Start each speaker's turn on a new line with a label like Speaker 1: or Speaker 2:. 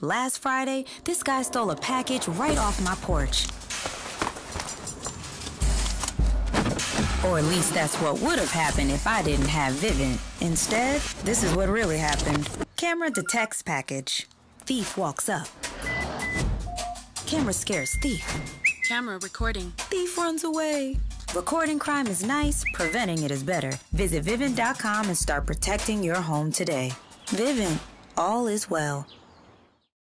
Speaker 1: Last Friday, this guy stole a package right off my porch. Or at least that's what would have happened if I didn't have Vivint. Instead, this is what really happened. Camera detects package. Thief walks up. Camera scares thief.
Speaker 2: Camera recording.
Speaker 1: Thief runs away. Recording crime is nice, preventing it is better. Visit Vivint.com and start protecting your home today. Vivint, all is well.